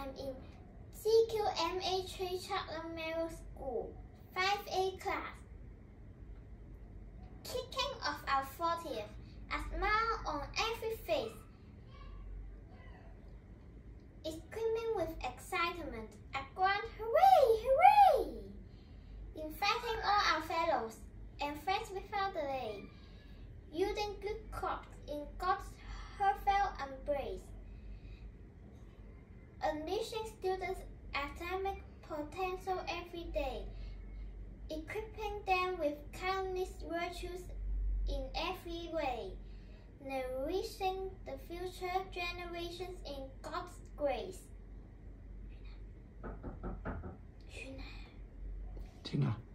I'm in CQMA Tree Charlotte Middle School, 5A class. Kicking off our 40th, a smile on every face. Screaming with excitement, a grand hooray, hooray! Inviting all our fellows and friends without delay, unleashing students' academic potential every day, equipping them with countless virtues in every way, nourishing the future generations in God's grace. 听啊。